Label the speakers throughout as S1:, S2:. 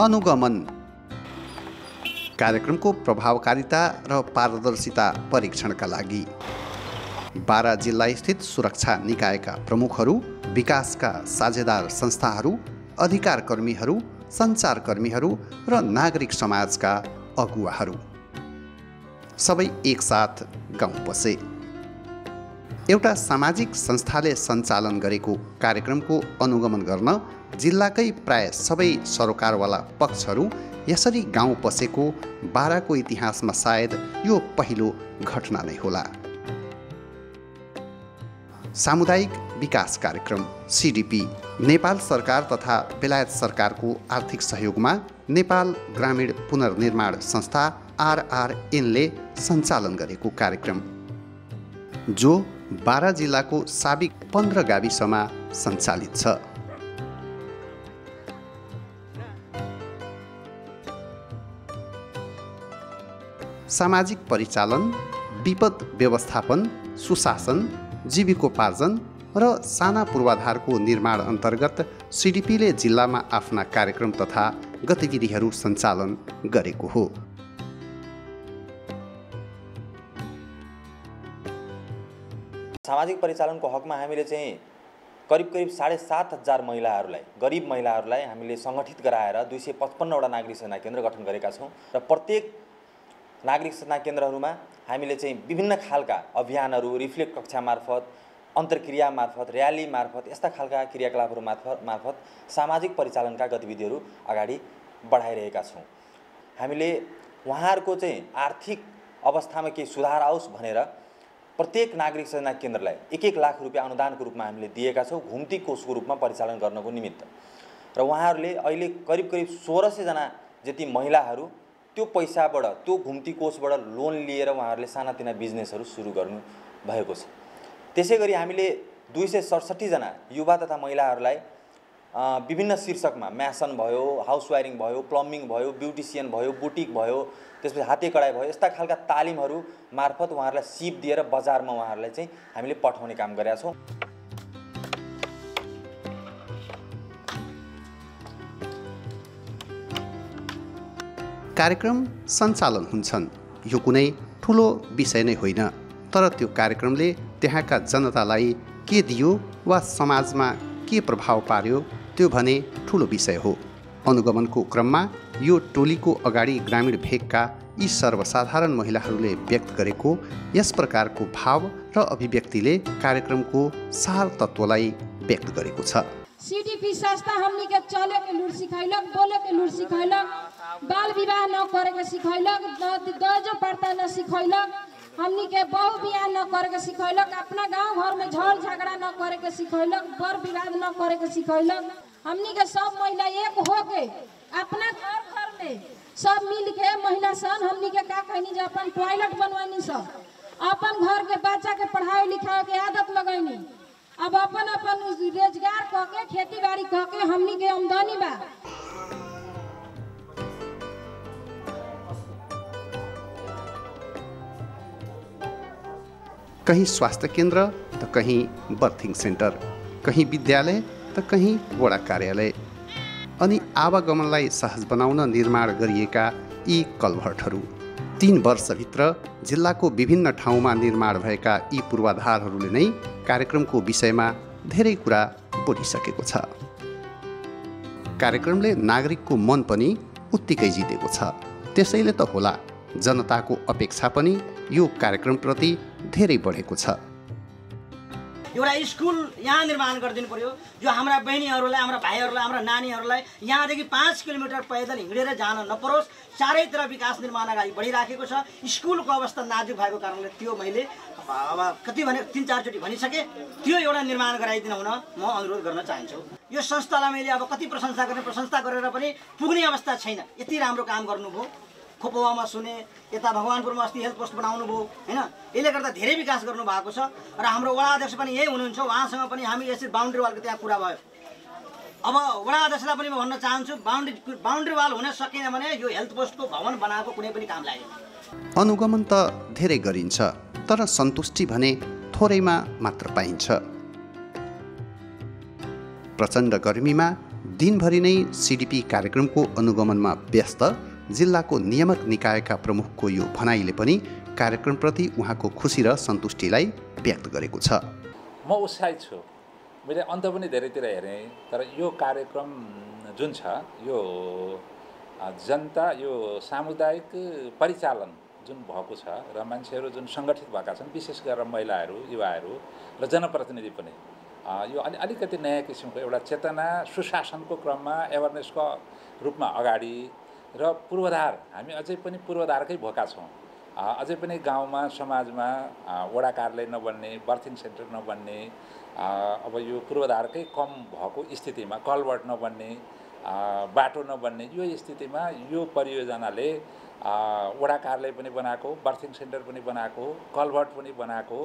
S1: अनुगमन। कार्यक्रमको प्रभावकारिता र पारदर्शिता परीक्षणका लागि। बारा जिल्ला स्थित सुरक्षा निकायका प्रमुखहरू विकासका साझेदार संस्थाहरू अधिकारकर्मीहरू सञ्चारकर्मीहरू र नागरिक समाजका अगुवाहरू। सबै एकसाथ गाउँ बसे। एउटा सामाजिक संस्थाले सञ्चालन गरेको कार्यक्रमको अनुगमन गर्न जिल्लाकै प्राय सबै सरोकारवाला पक्षहरू यसरी गाउँ पसेको बाराको इतिहासमा सायद यो पहिलो घटना नै होला। सामुदायिक विकास कार्यक्रम सिडिपी नेपाल सरकार तथा बेलायत सरकारको आर्थिक सहयोगमा नेपाल ग्रामीण पुनर्निर्माण संस्था आरआरएनले सञ्चालन गरेको कार्यक्रम जो बारा जिल्लाको साबिक पन्ध्र गाविसमा सञ्चालित छ। सामाजिक परिचालन विपद व्यवस्थापन सुशासन जीविकोपार्जन र साना पूर्वाधारको निर्माण अन्तर्गत सिडिपीले जिल्लामा आफ्ना कार्यक्रम तथा गतिविधिहरू सञ्चालन गरेको हो।
S2: सामाजिक परिचालनको हकमा हामीले चाहिँ करिब करिब साढे सात हजार महिलाहरूलाई गरिब महिलाहरूलाई हामीले सङ्गठित गराएर दुई सय पचपन्नवटा नागरिक सेना केन्द्र गठन गरेका छौँ र प्रत्येक नागरिक सेना केन्द्रहरूमा हामीले चाहिँ विभिन्न खालका अभियानहरू रिफ्लेक्ट कक्षा मार्फत अन्तर्क्रिया मार्फत र्याली मार्फत यस्ता खालका क्रियाकलापहरू मार्फत मार्फत सामाजिक परिचालनका गतिविधिहरू अगाडि बढाइरहेका छौँ। हामीले उहाँहरूको चाहिँ आर्थिक अवस्थामा केही सुधार आओस् भनेर प्रत्येक नागरिक सेना केन्द्रलाई एक एक लाख रुपियाँ अनुदानको रूपमा हामीले दिएका छौँ घुम्ती कोषको रूपमा परिचालन गर्नको निमित्त। र उहाँहरूले अहिले करिब करिब सोह्र सयजना जति महिलाहरू त्यो पैसाबाट त्यो घुम्ती कोषबाट लोन लिएर उहाँहरूले सानातिना बिजनेसहरू सुरु गर्नु भएको छ। त्यसै गरी हामीले दुई सय सडसट्ठीजना युवा तथा महिलाहरूलाई विभिन्न शीर्षकमा म्यासन भयो हाउस वायरिङ भयो प्लम्बिङ भयो ब्युटिसियन भयो बुटिक भयो त्यसपछि हाते कडाइ भयो। यस्ता खालका तालिमहरू मार्फत उहाँहरूलाई सिप दिएर बजारमा उहाँहरूलाई चाहिँ हामीले पठाउने काम गरेका छौँ।
S1: कार्यक्रम सञ्चालन हुन्छन्। यो कुनै ठुलो विषय नै होइन। तर त्यो कार्यक्रमले त्यहाँका जनतालाई के दियो वा समाजमा के प्रभाव पार्यो त्यो भने ठुलो विषय हो। अनुगमनको क्रममा यो टोलीको अगाडि ग्रामीण भेगका यी सर्वसाधारण महिलाहरूले व्यक्त गरेको यस प्रकारको भाव र अभिव्यक्तिले कार्यक्रमको सार तत्त्वलाई व्यक्त गरेको छ।
S3: सीडीपी संस्था हमनी के चले के लूर सिखैलक बोले के लूर सिखैलक बाल विवाह न करे के सिखैलक दर्जो पर्ता न सिखैलक हमनी के बहु बियाह न करे के सिखैलक अपना गांव घर में झड़ झगड़ा न करे के सिखैलक बर विवाद न करे के सिखैलक हमनी के सब महिला एक हो के अपना घर घर में सब मिल के महिला सन हमनी के का कहनी जे अपन टॉयलेट बनवानी सब। अपन घर के बच्चा के पढ़ाई लिखाई के आदत लगैनी। अब अपन अपन रोज़गार कह के खेती बाड़ी कह के हमनी के आमदनी बा।
S1: कहीँ स्वास्थ्य केन्द्र त कहीँ बर्थिङ सेन्टर कहीं विद्यालय त कहीँ वडा कार्यालय अनि आवागमनलाई सहज बनाउन निर्माण गरिएका यी कलभर्टहरू तिन वर्षभित्र जिल्लाको विभिन्न ठाउँमा निर्माण भएका यी पूर्वाधारहरूले नै कार्यक्रमको विषयमा धेरै कुरा बोलिसकेको छ। कार्यक्रमले नागरिकको मन पनि उत्तिकै जितेको छ। त्यसैले त होला जनताको अपेक्षा पनि यो कार्यक्रमप्रति धेरै बढेको छ।
S4: एउटा स्कुल यहाँ निर्माण गरिदिनु पर्यो। जो हाम्रा बहिनीहरूलाई हाम्रा भाइहरूलाई हाम्रा नानीहरूलाई यहाँदेखि पाँच किलोमिटर पैदल हिँडेर जान नपरोस्। चारैतिर विकास निर्माण अगाडि बढिराखेको छ। स्कुलको अवस्था नाजुक भएको कारणले त्यो मैले अब कति भने तिन चारचोटि भनिसकेँ। त्यो एउटा निर्माण गराइदिनु हुन म अनुरोध गर्न चाहन्छु। यो संस्थालाई मैले अब कति प्रशंसा गर्ने प्रशंसा गरेर पनि पुग्ने अवस्था छैन। यति राम्रो काम गर्नुभयो। खोपवामा सुने यता भगवान्पुरमा अस्ति हेल्थ पोस्ट बनाउनु भयो होइन? यसले गर्दा धेरै विकास गर्नु भएको छ र हाम्रो वडा अध्यक्ष पनि यही हुनुहुन्छ। उहाँसँग पनि हामी यसरी बााउन्ड्री वालको त्यहाँ कुरा भयो। अब वडा अध्यक्षलाई पनि म भन्न चाहन्छु बााउन्ड्री बााउन्ड्री वाल हुन सकेन भने यो हेल्थ पोस्टको भवन बनाएको कुनै पनि काम लागेन।
S1: अनुगमन त धेरै गरिन्छ तर सन्तुष्टि भने थोरैमा मात्र पाइन्छ। प्रचण्ड गर्मीमा दिनभरि नै सिडिपी कार्यक्रमको अनुगमनमा व्यस्त जिल्लाको नियामक निकायका प्रमुखको यो भनाइले पनि कार्यक्रमप्रति उहाँको खुसी र सन्तुष्टिलाई व्यक्त गरेको छ।
S5: म उत्साहित छु। मैले अन्त पनि धेरैतिर हेरेँ तर यो कार्यक्रम जुन छ यो जनता यो सामुदायिक परिचालन जुन भएको छ र मान्छेहरू जुन सङ्गठित भएका छन् विशेष गरेर महिलाहरू युवाहरू र जनप्रतिनिधि पनि यो अलि अलिकति नयाँ किसिमको एउटा चेतना सुशासनको क्रममा एवेरनेसको रूपमा अगाडि र पूर्वाधार हामी अझै पनि पूर्वाधारकै भएका छौँ। अझै पनि गाउँमा समाजमा वडा कार्यालय नबन्ने बर्थिङ सेन्टर नबन्ने अब यो पूर्वाधारकै कम भएको स्थितिमा कलवर्ट नबन्ने बाटो नबन्ने यो स्थितिमा यो परियोजनाले वडा कार्यालय पनि बनाएको बर्थिङ सेन्टर पनि बनाएको कलभर्ट पनि बनाएको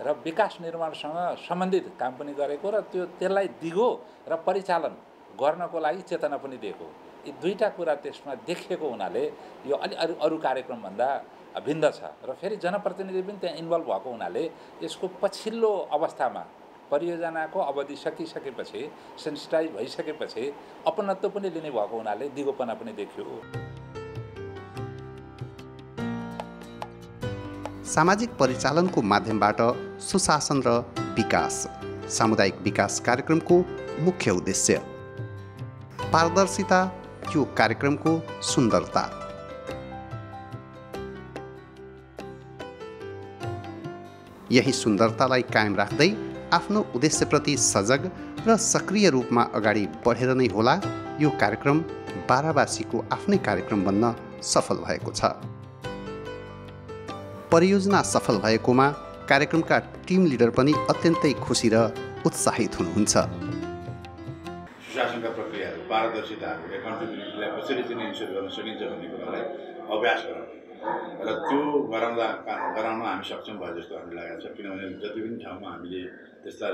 S5: र विकास निर्माणसँग सम्बन्धित काम पनि गरेको र त्यो त्यसलाई दिगो र परिचालन गर्नको लागि चेतना पनि दिएको। यी दुईवटा कुरा त्यसमा देखिएको हुनाले यो अलि अरू अरू कार्यक्रमभन्दा भिन्न छ। र फेरि जनप्रतिनिधि पनि त्यहाँ इन्भल्भ भएको हुनाले यसको पछिल्लो अवस्थामा परियोजनाको अवधि सकिसकेपछि सेन्सिटाइज भइसकेपछि अपनत्व पनि लिने भएको हुनाले दिगोपना पनि देखियो।
S1: सामाजिक परिचालनको माध्यमबाट सुशासन र विकास सामुदायिक विकास कार्यक्रमको मुख्य उद्देश्य पारदर्शिता यो कार्यक्रमको सुन्दरता। यही सुन्दरतालाई कायम राख्दै आफ्नो उद्देश्यप्रति सजग र सक्रिय रूपमा अगाडि बढेर नै होला यो कार्यक्रम बारावासीको आफ्नै कार्यक्रम बन्न सफल भएको छ। परियोजना सफल भएकोमा कार्यक्रमका टिम लिडर पनि अत्यन्तै खुसी र उत्साहित हुनुहुन्छ।
S6: पारदर्शिताहरू एकाउन्टेबिलिटीलाई कसरी चाहिँ इन्स्योर गर्न सकिन्छ भन्ने कुरालाई अभ्यास गराउने र त्यो गराउँदा गराउन हामी सक्षम भए जस्तो हामी लागेको छ। किनभने जति पनि ठाउँमा हामीले त्यस्ता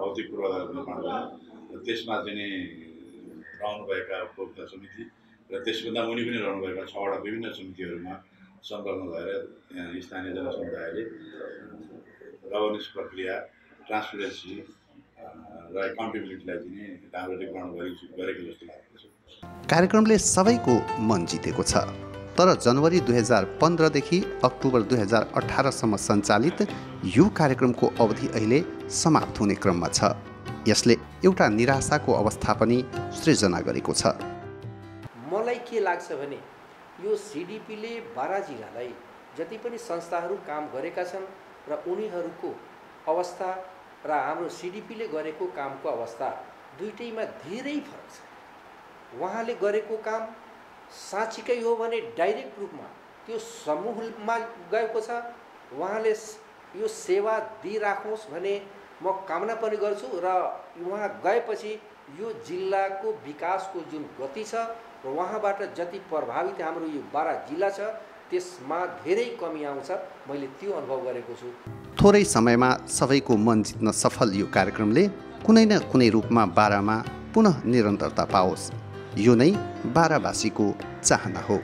S6: भौतिक पूर्वाधार निर्माण गऱ्यौँ र त्यसमा चाहिँ नि रहनुभएका उपभोक्ता समिति र त्यसभन्दा मुनि पनि रहनुभएका छवटा विभिन्न समितिहरूमा संलग्न भएर स्थानीय जनसमुदायले गभर्नेन्स प्रक्रिया ट्रान्सपेरेन्सी र एकाउन्टेबिलिटीलाई चाहिँ राम्ररी ग्रहण गरेको जस्तो लागेको छ
S1: कार्यक्रमले सबैको मन जितेको छ। तर जनवरी दुई हजार पन्ध्रदेखि अक्टोबर दुई हजार अठारसम्म सञ्चालित यो कार्यक्रमको अवधि अहिले समाप्त हुने क्रममा छ। यसले एउटा निराशाको अवस्था पनि सृजना गरेको छ।
S7: मलाई के लाग्छ भने यो सिडिपीले बारा जिल्लालाई जति पनि संस्थाहरू काम गरेका छन् र उनीहरूको अवस्था र हाम्रो सिडिपीले गरेको कामको अवस्था दुइटैमा धेरै फरक छ। उहाँले गरेको काम साँच्चीकै हो भने डाइरेक्ट रूपमा त्यो समूहमा गएको छ। उहाँले यो सेवा दिइराखोस् भने म कामना पनि गर्छु र उहाँ गएपछि यो जिल्लाको विकासको जुन गति छ र उहाँबाट जति प्रभावित हाम्रो यो बाह्र जिल्ला छ त्यसमा धेरै कमी आउँछ। मैले त्यो अनुभव गरेको छु।
S1: थोरै समयमा सबैको मन जित्न सफल यो कार्यक्रमले कुनै न कुनै रूपमा बारामा पुनः निरन्तरता पाओस्। यो नै बारावासीको चाहना हो।